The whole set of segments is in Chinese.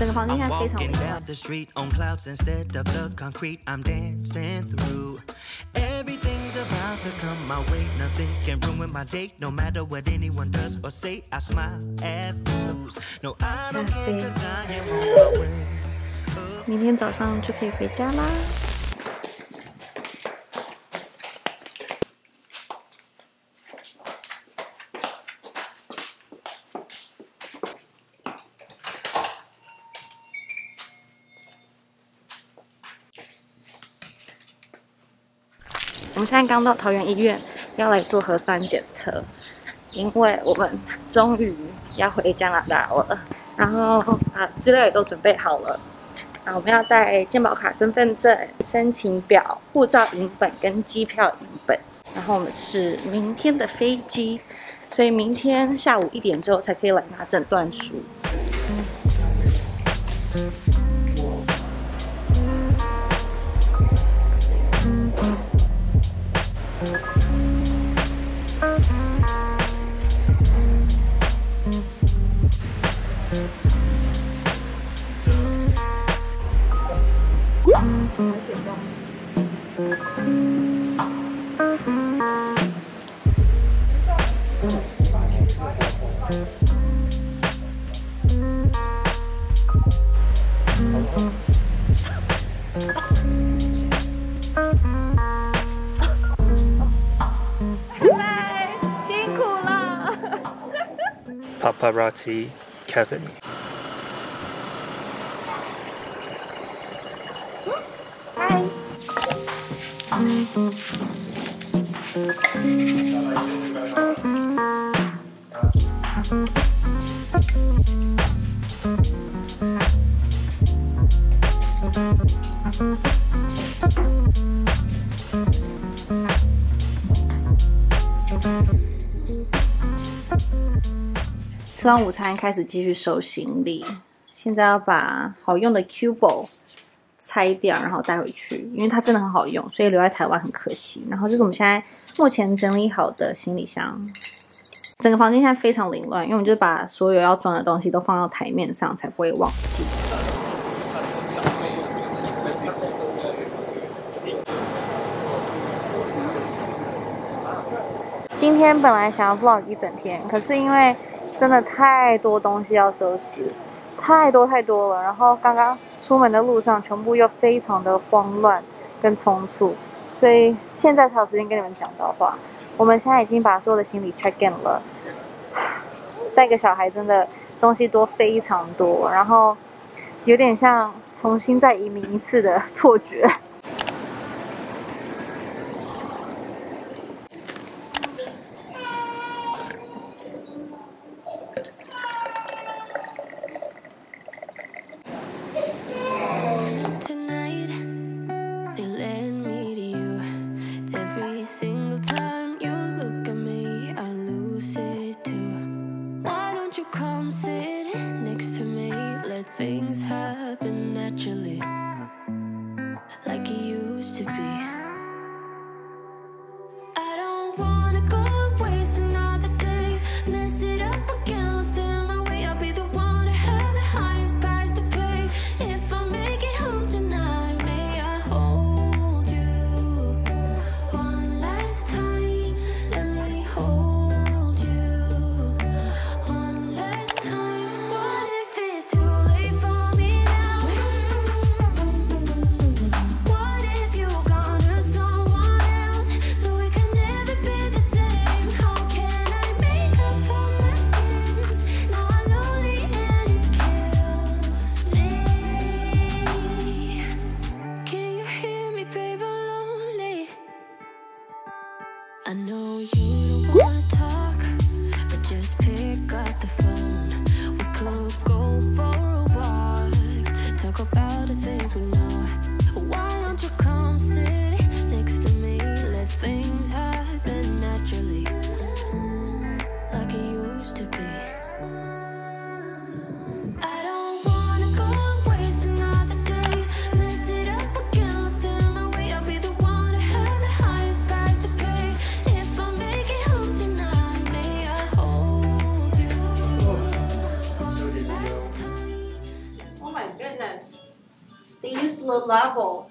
整个房间现 I'm 在非常 walking 凌乱 down。the street on clouds instead of the concrete I'm dancing through. Everything's about to come my way. Nothing can ruin my day. No matter what anyone does or say, I smile at fools. No, I don't care cause I am on my way. 明天早上就可以回家啦。 我们现在刚到桃园医院，要来做核酸检测，因为我们终于要回加拿大了。然后啊，资料也都准备好了。啊，我们要带健保卡、身份证、申请表、护照影本跟机票影本。然后我们是明天的飞机，所以明天下午一点之后才可以来拿诊断书。拜，Paparazzi Kevin. 吃完午餐，开始继续收行李。现在要把好用的 Cubo 拆掉，然后带回去，因为它真的很好用，所以留在台湾很可惜。然后这是我们现在目前整理好的行李箱。整个房间现在非常凌乱，因为我们就是把所有要装的东西都放到台面上，才不会忘记。今天本来想要 vlog 一整天，可是因为真的太多东西要收拾，太多太多了。然后刚刚出门的路上，全部又非常的慌乱跟匆促，所以现在才有时间跟你们讲到话。我们现在已经把所有的行李 check in 了，带个小孩真的东西多非常多，然后有点像重新再移民一次的错觉。I know you don't wanna talk, but just pick up the phone. We could go for a walk, talk about the things we know. Why don't you come sit? The level.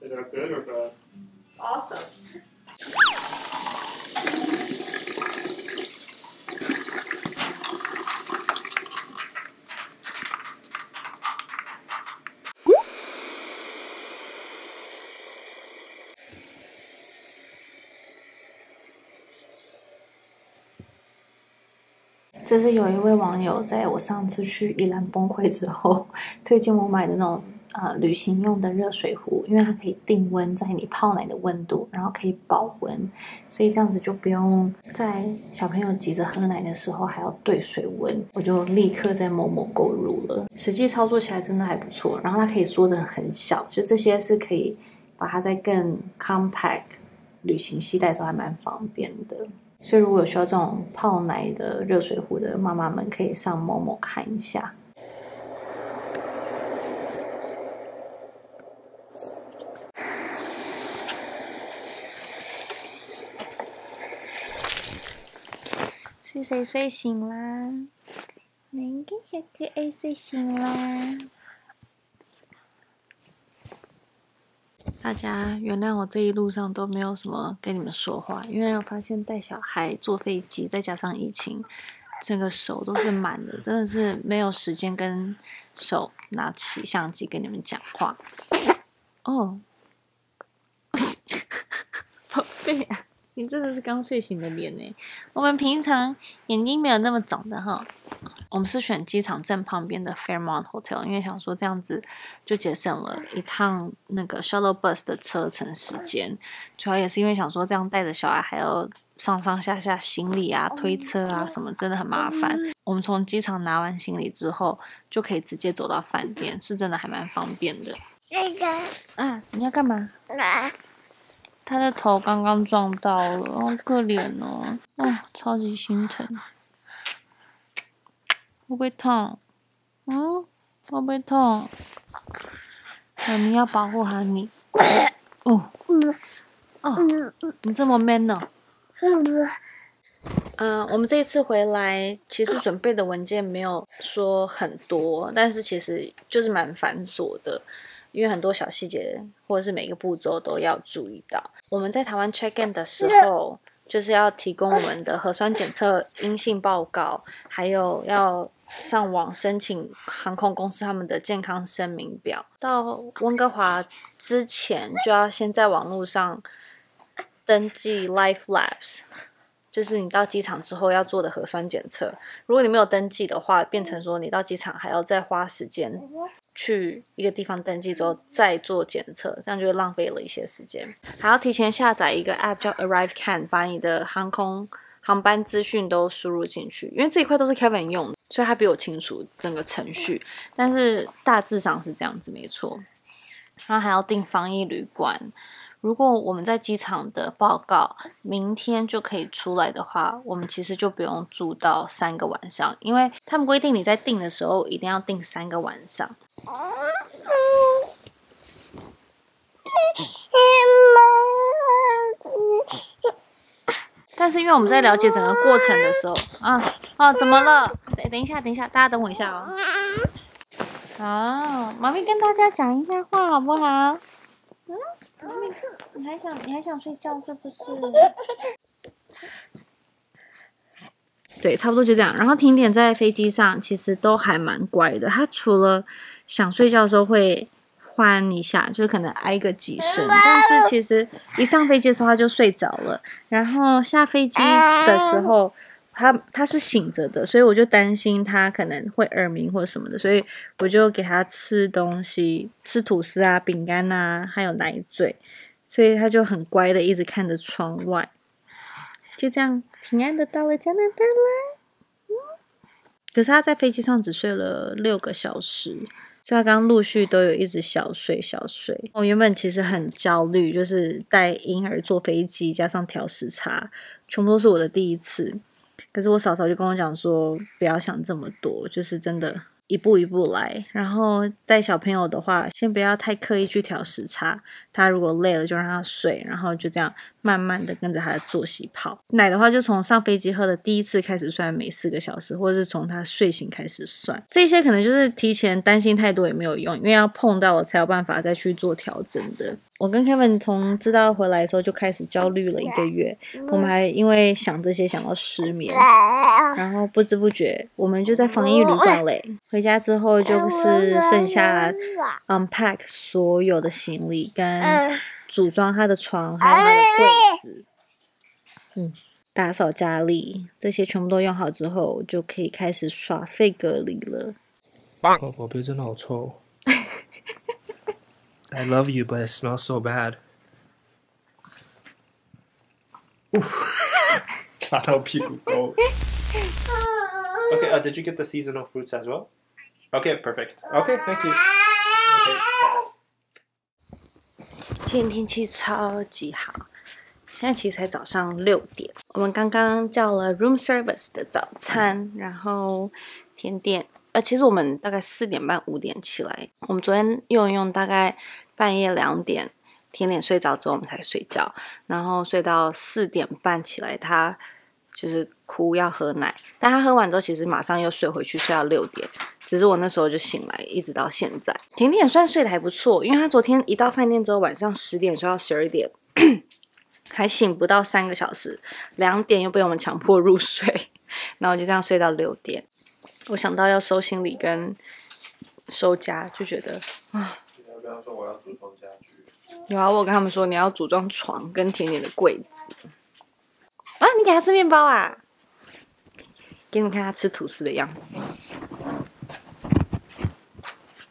Is that good or bad? It's awesome. 这是有一位网友在我上次去宜兰崩溃之后，推荐我买的那种呃旅行用的热水壶，因为它可以定温在你泡奶的温度，然后可以保温，所以这样子就不用在小朋友急着喝奶的时候还要对水温，我就立刻在某某购入了。实际操作起来真的还不错，然后它可以缩的很小，就这些是可以把它在更 compact 旅行携带的时候还蛮方便的。所以，如果有需要这种泡奶的热水壶的妈妈们，可以上某某看一下。是谁睡醒啦？哪个小可爱睡醒啦？大家原谅我这一路上都没有什么跟你们说话，因为我发现带小孩坐飞机，再加上疫情，整个手都是满的，真的是没有时间跟手拿起相机跟你们讲话。哦，宝贝，你真的是刚睡醒的脸呢。我们平常眼睛没有那么肿的哈。我们是选机场站旁边的 Fairmont Hotel，因为想说这样子就节省了一趟那个 shuttle bus 的车程时间。主要也是因为想说这样带着小孩还要上上下下行李啊、推车啊什么，真的很麻烦。我们从机场拿完行李之后，就可以直接走到饭店，是真的还蛮方便的。那个啊，你要干嘛？啊，他的头刚刚撞到了，好可怜哦，哦，超级心疼。会不会痛？嗯，会不会痛？妈咪要保护好你。哦，哦，你这么 man 呢？嗯，我们这一次回来，其实准备的文件没有说很多，但是其实就是蛮繁琐的，因为很多小细节或者是每个步骤都要注意到。我们在台湾 check in 的时候，就是要提供我们的核酸检测阴性报告，还有要上网申请航空公司他们的健康声明表。到温哥华之前，就要先在网络上登记 Life Labs。就是你到机场之后要做的核酸检测，如果你没有登记的话，变成说你到机场还要再花时间去一个地方登记之后再做检测，这样就会浪费了一些时间。还要提前下载一个 app 叫 Arrive Can，把你的航空航班资讯都输入进去。因为这一块都是 Kevin 用，所以他比我清楚整个程序，但是大致上是这样子，没错。然后还要订防疫旅馆。如果我们在机场的报告明天就可以出来的话，我们其实就不用住到三个晚上，因为他们规定你在订的时候一定要订三个晚上。但是因为我们在了解整个过程的时候，啊啊，怎么了？等等一下，等一下，大家等我一下哦。好，妈咪跟大家讲一下话好不好？嗯。你还想你还想睡觉是不是？对，差不多就这样。然后停点在飞机上，其实都还蛮乖的。他除了想睡觉的时候会欢一下，就可能挨个几声，但是其实一上飞机的时候他就睡着了。然后下飞机的时候。他他是醒着的，所以我就担心他可能会耳鸣或什么的，所以我就给他吃东西，吃吐司啊、饼干啊，还有奶嘴，所以他就很乖的一直看着窗外，就这样平安的到了加拿大啦。可是他在飞机上只睡了六个小时，所以他刚陆续都有一直小睡小睡。我原本其实很焦虑，就是带婴儿坐飞机加上调时差，全部都是我的第一次。可是我嫂嫂就跟我讲说，不要想这么多，就是真的一步一步来。然后带小朋友的话，先不要太刻意去调时差，他如果累了就让他睡，然后就这样慢慢的跟着他的作息跑。奶的话就从上飞机喝的第一次开始算每四个小时，或者是从他睡醒开始算。这些可能就是提前担心太多也没有用，因为要碰到了才有办法再去做调整的。我跟 Kevin 从知道回来的时候就开始焦虑了一个月，我们还因为想这些想到失眠，然后不知不觉我们就在防疫旅馆嘞。回家之后就是剩下 unpack 所有的行李跟组装他的床还有他的柜子，嗯，打扫家里这些全部都用好之后，就可以开始耍废隔离了。哦，宝贝真的好臭。I love you, but it smells so bad. God, how people go. Okay, uh, did you get the seasonal fruits as well? Okay, perfect. Okay, thank you. Okay. 今天天气超级好，现在其实才早上六点。我们刚刚叫了 room service 的早餐，然后甜点。呃，其实我们大概四点半五点起来，我们昨天用一用，大概半夜两点，甜点睡着之后我们才睡觉，然后睡到四点半起来，他就是哭要喝奶，但他喝完之后其实马上又睡回去，睡到六点。只是我那时候就醒来，一直到现在，甜甜也算睡得还不错，因为他昨天一到饭店之后，晚上十点睡到十二点，还醒不到三个小时，两点又被我们强迫入睡，然后就这样睡到六点。我想到要收行李跟收家，就觉得啊，你要跟他说我要组装家具。有啊，我跟他们说你要组装床跟甜点的柜子。啊，你给他吃面包啊？给你们看他吃吐司的样子。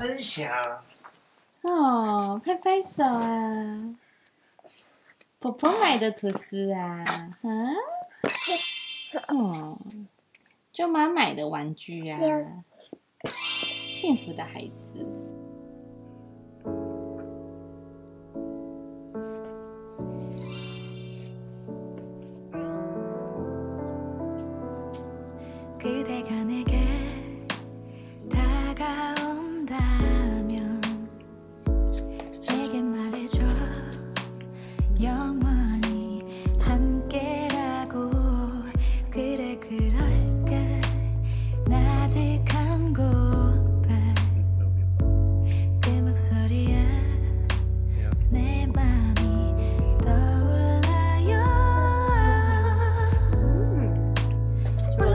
真香！哦，拍拍手啊！婆婆买的吐司啊，嗯，哦，舅妈买的玩具啊，幸福的孩子。 그대가 내게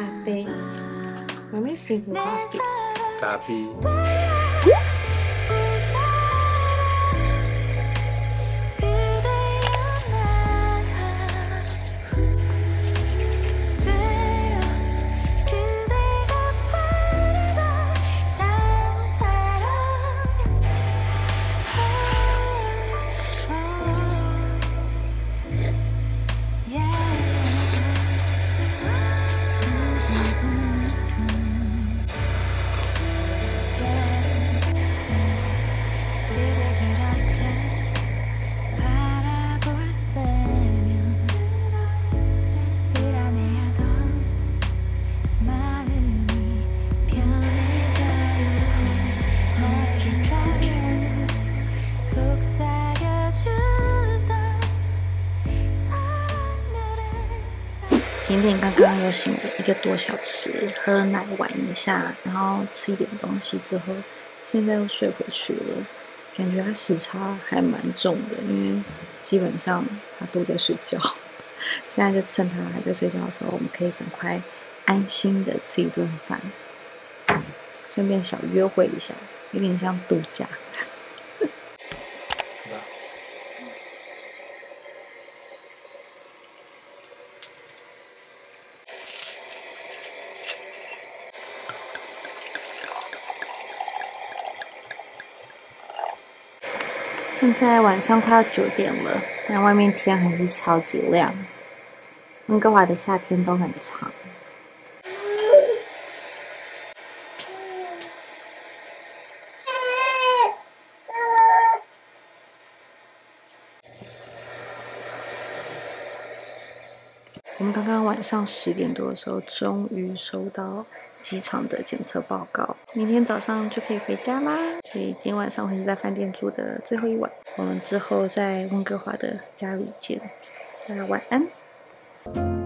happy. Mommy's drinking coffee. Coffee. 甜甜刚刚又醒了一个多小时，喝奶玩一下，然后吃一点东西之后，现在又睡回去了。感觉他时差还蛮重的，因为基本上他都在睡觉。现在就趁他还在睡觉的时候，我们可以赶快安心的吃一顿饭，顺便小约会一下，有点像度假。现在晚上快要九点了，但外面天还是超级亮。温哥华的夏天都很长。我们刚刚晚上十点多的时候，终于收到机场的检测报告，明天早上就可以回家啦。所以今天晚上会是在饭店住的最后一晚，我们之后在温哥华的家里见。大家晚安。